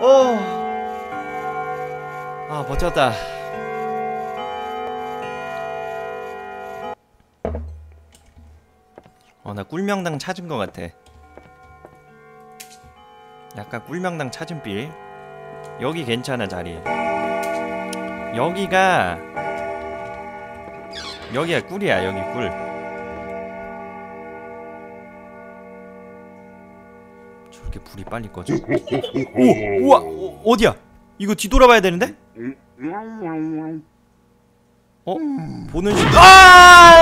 어. 아, 버텼다. 어, 나 꿀명당 찾은 것 같아. 약간 꿀명당 찾은 빌. 여기 괜찮아, 자리. 여기가 여기가 꿀이야, 여기 꿀. 불이 빨리 꺼져. 오, 우와, 어, 어디야? 이거 뒤돌아봐야 되는데? 어? 보는 시. 아!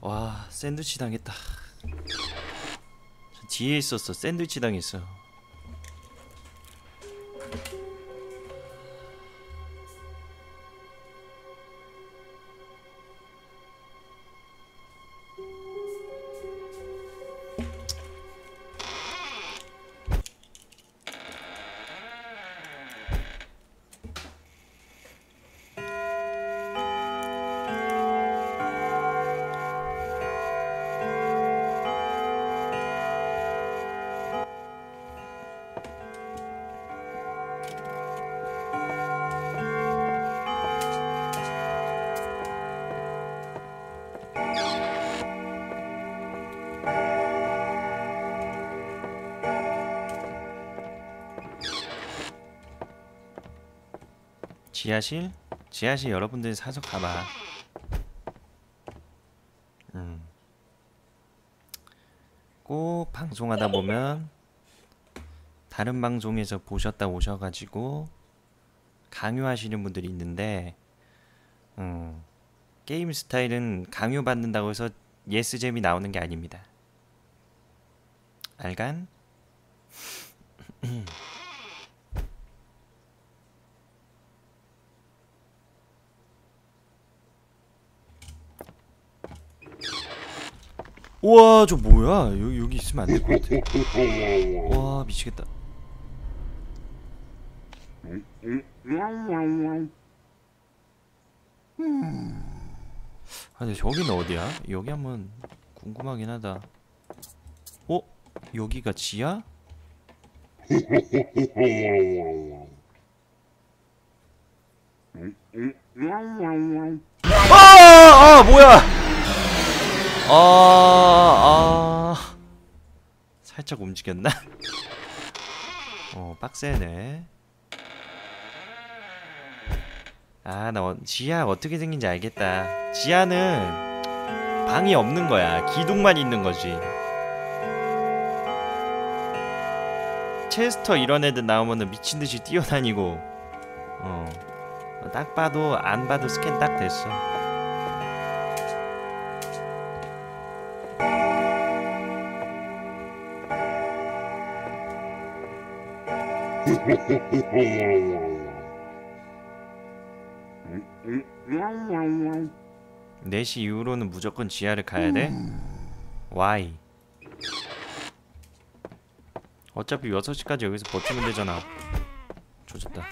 와, 샌드위치 당했다. 저 뒤에 있었어. 샌드위치 당했어. 지하실? 지하실 여러분들 사서 가봐. 음. 꼭 방송하다 보면 다른 방송에서 보셨다 오셔가지고 강요하시는 분들이 있는데, 음, 게임 스타일은 강요받는다고 해서 예스잼이 나오는 게 아닙니다. 알간? 우와 저 뭐야? 여기 여기 있으면 안 될 것 같아. 와 미치겠다. 아 근데 저기는 어디야? 여기 한번 궁금하긴 하다. 어? 여기가 지하? 아, 아 뭐야 아, 아. 살짝 움직였나? 어, 빡세네. 아, 나 어, 지하 어떻게 생긴지 알겠다. 지하는 방이 없는 거야. 기둥만 있는 거지. 체스터 이런 애들 나오면은 미친 듯이 뛰어다니고. 어. 딱 봐도 안 봐도 스캔 딱 됐어. 네시 이후로는 무조건 지하를 가야 돼? Why? 어차피 6시까지 여기서 버티면 되잖아 조졌다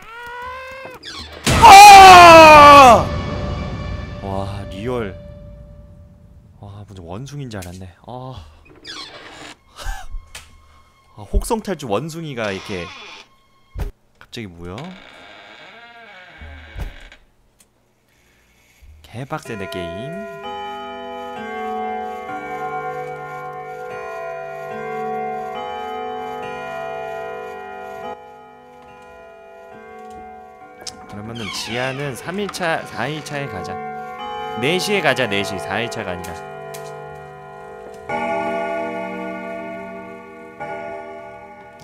아! 와 real 와 무슨 원숭이인 줄 알았네 아, 아 혹성 탈주 원숭이가 이렇게 갑자기 뭐야? 개빡세네 게임. 그러면은 지하는 3일차, 4일차에 가자. 4시에 가자 4시. 4일차가 아니라.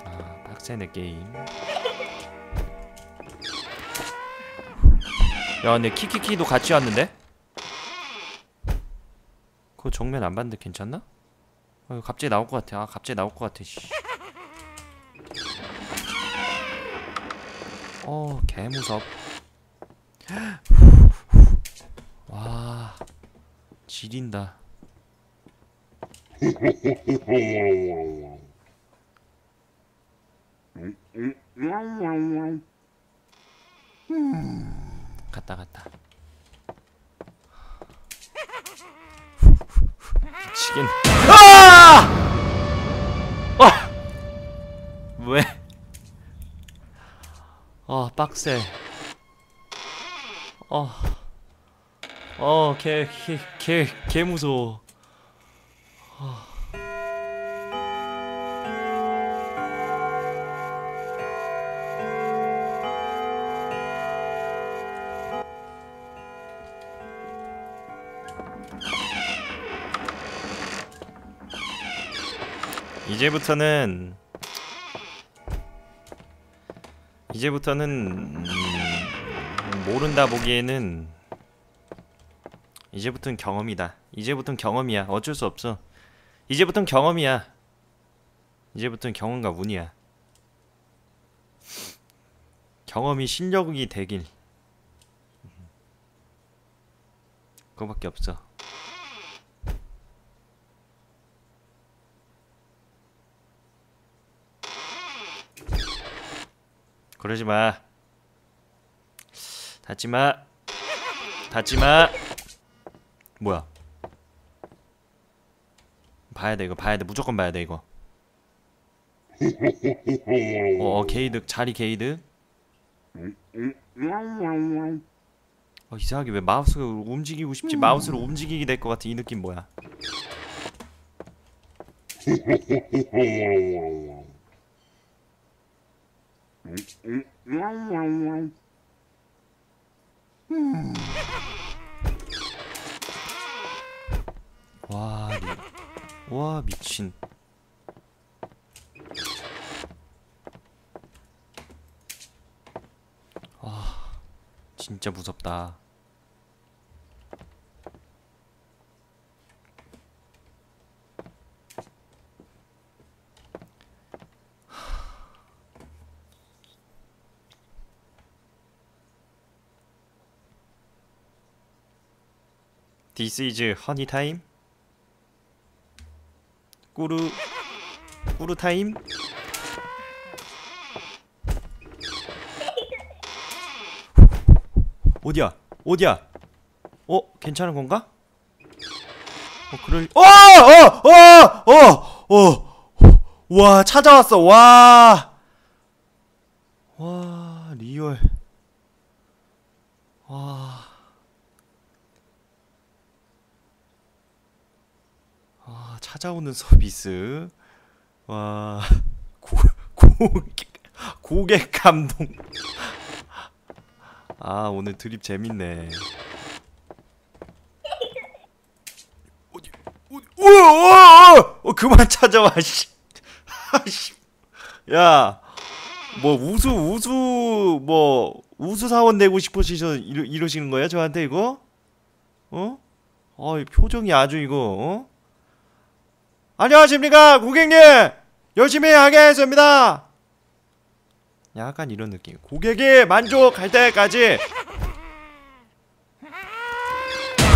아 빡세네 게임 야 근데 키키키도 같이 왔는데? 그거 정면 안 봤는데 괜찮나? 어, 갑자기 나올 것 같아 아 갑자기 나올 것 같아 씨. 어 개무섭 와 지린다 갔다 갔다 미치겠네 아! 아! 왜? 아 빡세 어 어, 개, 개, 개, 개 무서워 어. 이제부터는 이제부터는 음, 모른다 보기에는 이제부터는 경험이다. 이제부터는 경험이야. 어쩔 수 없어. 이제부터는 경험이야. 이제부터는 경험과 운이야. 경험이 실력이 되길. 그거밖에 없어. 그러지 마. 닫지 마. 닫지 마. 뭐야? 봐야 돼 이거 봐야 돼 무조건 봐야 돼 이거. 어, 어 게이득 자리 게이득. 어 이상하게 왜 마우스가 움직이고 싶지 마우스로 움직이게 될 것 같은 이 느낌 뭐야? 와, 미... 와 미친. 와, 진짜 무섭다. This is honey time. 꾸루 꾸루 타임. 어디야? 어디야? 어, 괜찮은 건가? 어, 그럴 어! 어! 어! 어! 어! 와, 찾아왔어. 와. 와, 리얼. 와. 아, 찾아오는 서비스. 와, 고, 고객, 고객 감동. 아, 오늘 드립 재밌네. 어디, 어디, 우와, 어, 그만 찾아와, 씨. 아, 뭐, 우수, 우수, 뭐, 우수 사원 되고 싶으시서 이러, 이러시는 거야, 저한테 이거? 어? 어, 이 표정이 아주 이거, 어? 안녕하십니까 고객님. 열심히 하겠습니다. 약간 이런 느낌. 고객이 만족할 때까지.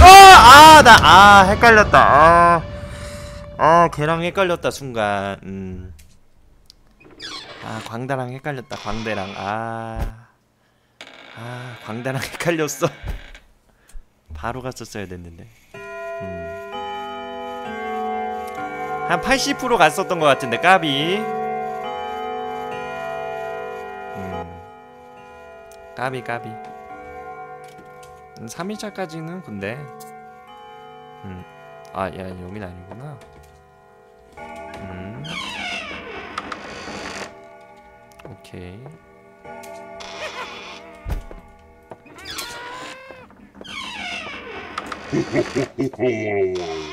아아나 아, 헷갈렸다. 아, 아 걔랑 헷갈렸다 순간. 음. 아 광대랑 헷갈렸다 광대랑. 아, 아 광대랑 헷갈렸어. 바로 갔었어야 됐는데 한 80% 갔었던 것 같은데 까비 음. 까비 까비 3일차까지는 근데 음. 아, 야, 여긴 아니구나. 음. 오케이.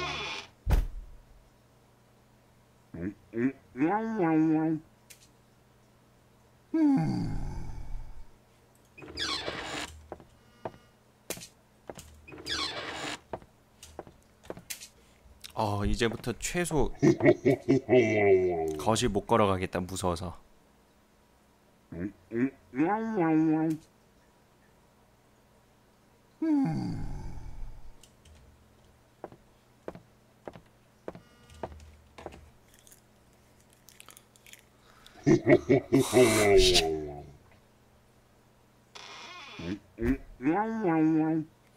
어 이제부터 최소 거실 못 걸어가겠다 무서워서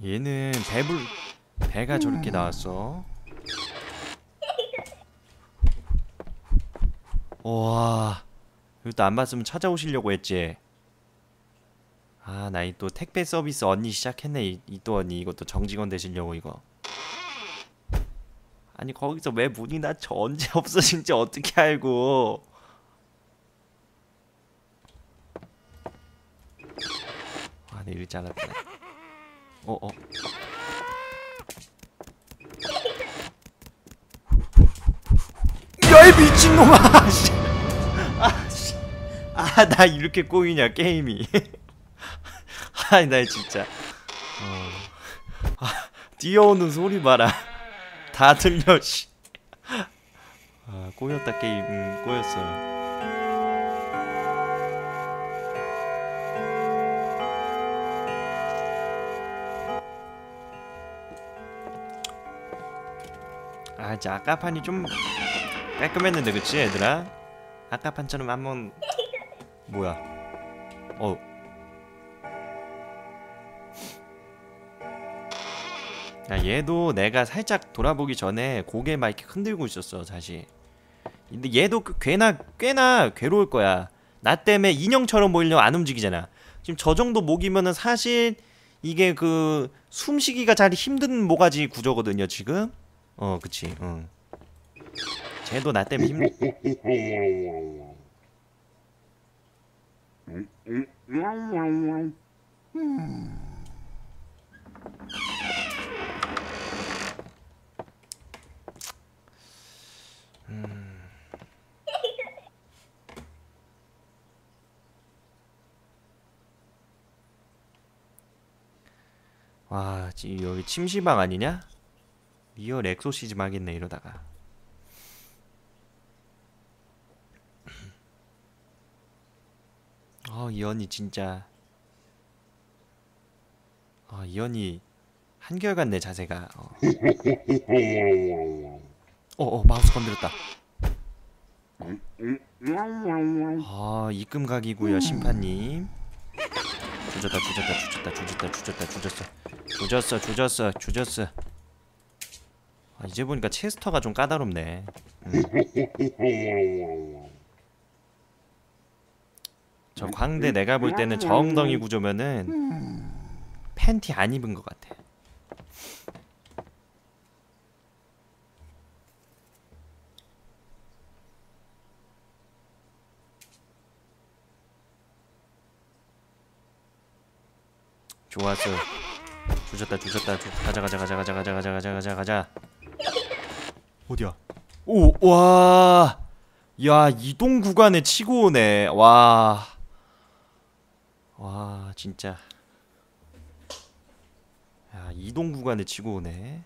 얘는 배불 배가 저렇게 나왔어 와 이것도 안 봤으면 찾아오시려고 했지 아, 나 이 또 택배 서비스 언니 시작했네. 이, 이또 언니 이것도 정직원 되시려고 이거. 아니 거기서 왜 문이 닫혀 언제 없어진지 어떻게 알고? 내 이럴 줄 알았다. 어, 어. 야이 미친놈아! 씨. 아, 씨. 아, 나 이렇게 꼬이냐 게임이. 아이 나 진짜. 어. 아, 뛰어오는 소리 봐라. 다 들려 씨. 아, 꼬였다 게임. 음, 꼬였어. 아, 이제 아까 판이 좀 깔끔했는데 그치 얘들아? 아까 판처럼 한번 뭐야? 어. 야, 얘도 내가 살짝 돌아보기 전에 고개 막 이렇게 흔들고 있었어 사실. 근데 얘도 그- 꽤나 꽤나 괴로울 거야. 나 때문에 인형처럼 보이려고 안 움직이잖아. 지금 저 정도 목이면은 사실 이게 그 숨쉬기가 잘 힘든 모가지 구조거든요 지금. 어, 그치. 응. 쟤도 나 때문에 힘. 와, 지 여기 침실방 아니냐? real exorcism 하겠네 이러다가. 아, 이 언니 진짜. 아, 이 언니 한결같네 자세가. 어. 어, 어, 마우스 건드렸다. 아, 입금각이고요, 심판님. 주졌다, 주졌다, 주졌다, 주졌다, 주졌다, 주졌어. 주졌어, 주졌어, 주졌어. 아, 이제 보니까 체스터가 좀 까다롭네. 음. 저 광대 내가 볼 때는 저 엉덩이 구조면은 팬티 안 입은 것 같아. 좋았어. 주졌다 주졌다 주... 가자 가자 가자 가자 가자 가자 가자 가자 가자. 어디야? 오 와. 야 이동 구간에 치고 오네. 와. 와 진짜. 야 이동 구간에 치고 오네.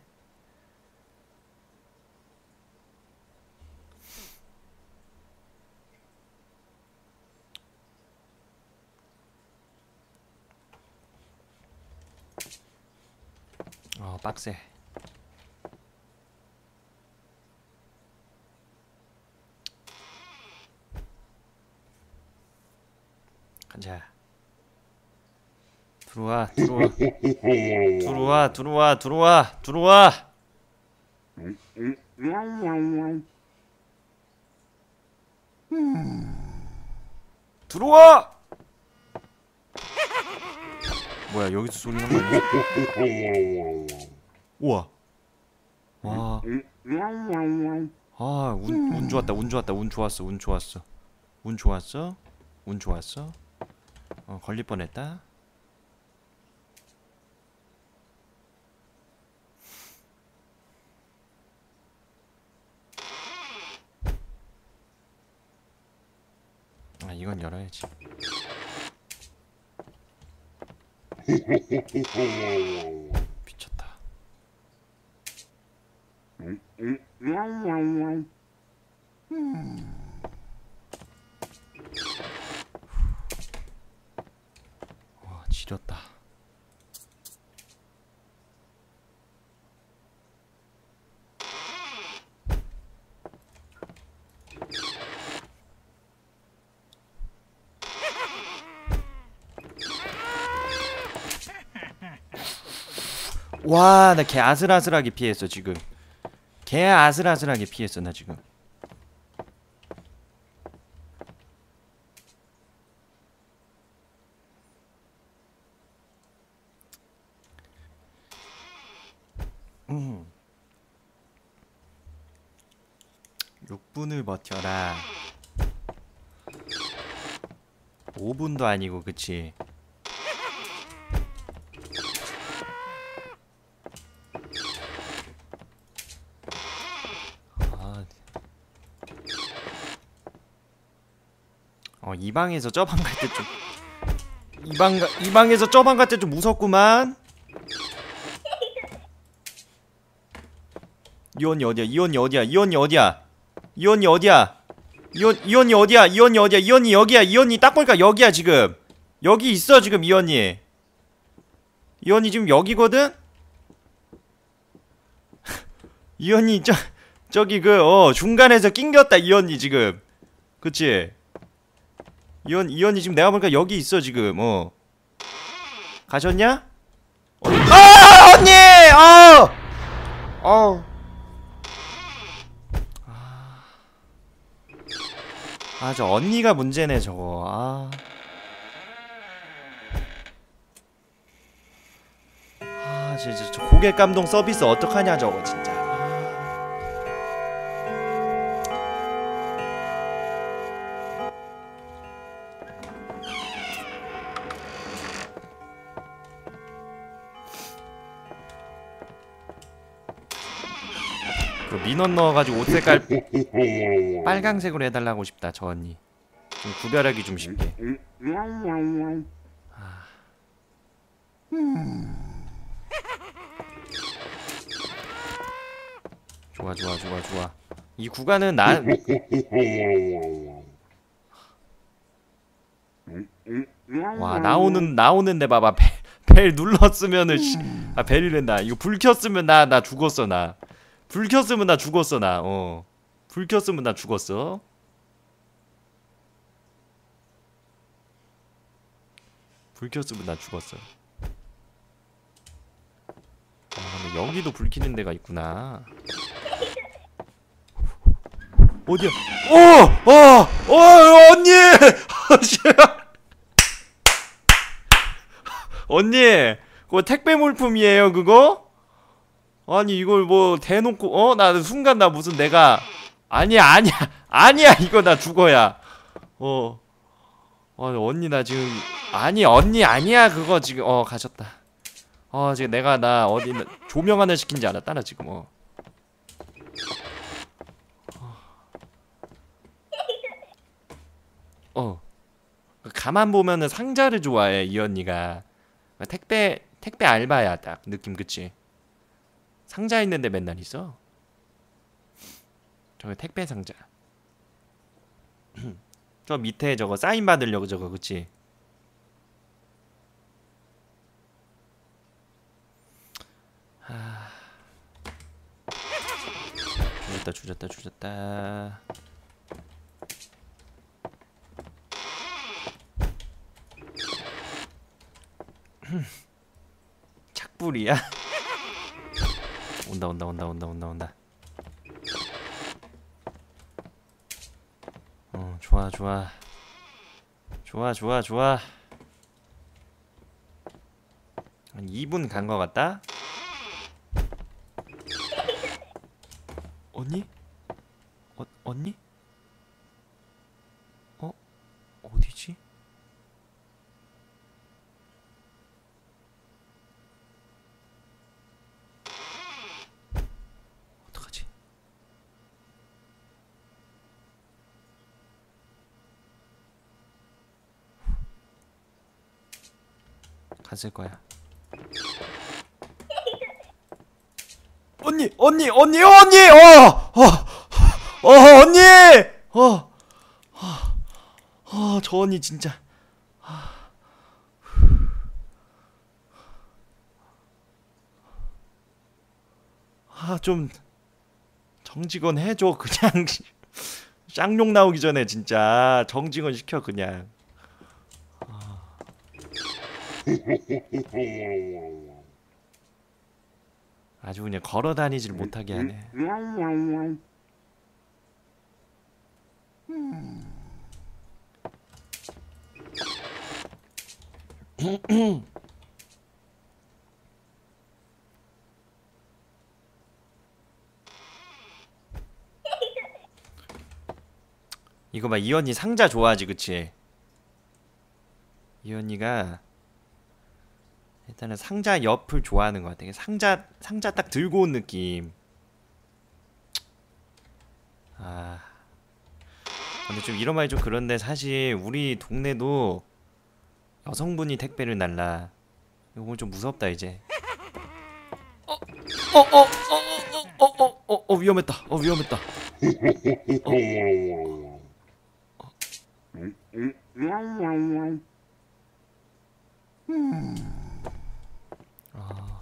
어 빡세. 가자. 들어와 들어와 들어와 들어와 들어와 들어와. 들어와. 뭐야 여기서 소리 나는 거 아니야? 우와. 와. 아, 좋았다. 운 좋았다. 운 좋았어. 운 좋았어. 운 좋았어. 운 좋았어. 어, 걸릴 뻔했다. 아, 이건 열어야지. 미쳤다. 와, 와, 나 개 아슬아슬하게 피했어, 지금. 개 아슬아슬하게 피했어, 나 지금. 음. 6분을 버텨라. 5분도 아니고, 그치? 이 방에서 저 방 갈 때 좀 이 방, 이 방에서 저 방 갈 때 좀 무섭구만 이 언니 어디야? 이 언니 어디야? 이 언니 어디야? 이 언니 어디야? 이, 언, 이 언니 어디야? 이 언니 어디야? 이 언니 여기야. 이 언니 딱 보니까 여기야 지금. 여기 있어 지금 이 언니. 이 언니 지금 여기거든? 이 언니 저 저기 그 어 중간에서 낑겼다 이 언니 지금. 그치? 이 언니 이 언니 지금 내가 보니까 여기 있어 지금. 어. 가셨냐? 어. 아 언니! 어! 어. 아저 언니가 문제네 저거 아. 아 진짜 저 고객 감동 서비스 어떡하냐 저거 진짜 그 민원 넣어가지고 옷 색깔 빨강색으로 해달라고 싶다 저 언니. 좀 구별하기 좀 쉽게. 좋아 좋아 좋아 좋아. 이 구간은 나 와 나오는 나오는데 봐봐 벨, 벨 눌렀으면은 씨, 아 벨이 된다 이거 불 켰으면 나 나 죽었어 나 불 켰으면 나 죽었어 나 어 불 켰으면 나 죽었어 불 켰으면 나 죽었어 아 여기도 불 켜는 데가 있구나 어디야 어! 어! 어! 언니! 아, 씨. 언니 그거 택배 물품이에요 그거? 아니 이걸 뭐 대놓고 어? 나 순간 나 무슨 내가 아니야 아니야 아니야 이거 나 죽어야 어 어, 언니 나 지금 아니 언니 아니야 그거 지금 어 가셨다 어 지금 내가 나 어디 나- 조명 하나 시킨 줄 알았다 나 지금 어 어. 가만 보면은 상자를 좋아해 이 언니가 택배 택배 알바야 딱 느낌 그치? 상자 있는데 맨날 있어. 저거 택배 상자. 저 밑에 저거 사인 받으려고 저거 그치? 하... 주졌다 주졌다 주졌다. 착불이야? 온다 온다 온다 온다 온다 온다 어 좋아 좋아 좋아 좋아 좋아 한 2분 간거 같다? 언니? 어, 언니? 어? 어디지? 어떡하지? 갔을 거야. 언니, 언니, 언니, 언니, 어, 어, 어, 언니, 어, 어, 어, 저 언니 진짜. 아, 좀 정직원 해줘 그냥. 쌍욕 나오기 전에 진짜 정직원 시켜 그냥. 아주 그냥 걸어 다니질 못하게 하네. 이거 봐, 이 언니 상자 좋아하지, 그치? 이 언니가 일단은 상자 옆을 좋아하는 것 같아 상자 상자 딱 들고 온 느낌. 아. 근데 좀 이런 말이 좀 그런데 사실 우리 동네도 여성분이 택배를 날라. 이거 좀 무섭다 이제. 어어어 어 어 어 어 어 어, 위험했다. 어 위험했다 ああ。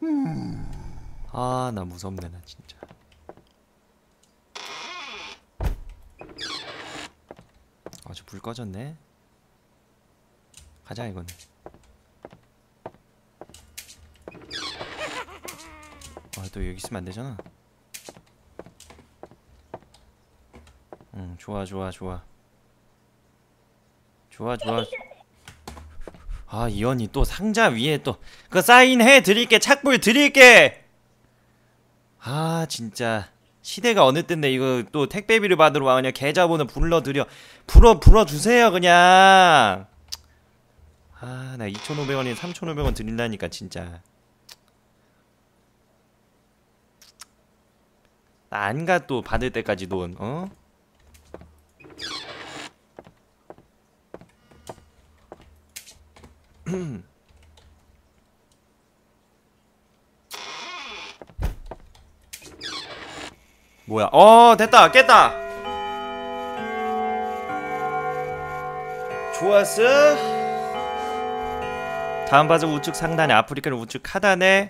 うん。 아 나 무섭네 나 진짜. 아저 불 꺼졌네. 가자 이거는. 아 또 여기 있으면 안 되잖아. 응 좋아 좋아 좋아. 좋아 좋아. 아 이언이 또 상자 위에 또 그 사인해 드릴게 착불 드릴게 아 진짜. 시대가 어느 때인데 이거 또 택배비를 받으러 와 그냥 계좌번호 불러드려. 불어 불어주세요 그냥. 아 나 2,500원이 3,500원 드린다니까 진짜. 나안가 또 받을 때까지 돈 어? 뭐야? 어 됐다 깼다. 좋았어. 다음 바저 우측 상단에 아프리카는 우측 하단에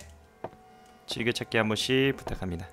즐겨찾기 한 번씩 부탁합니다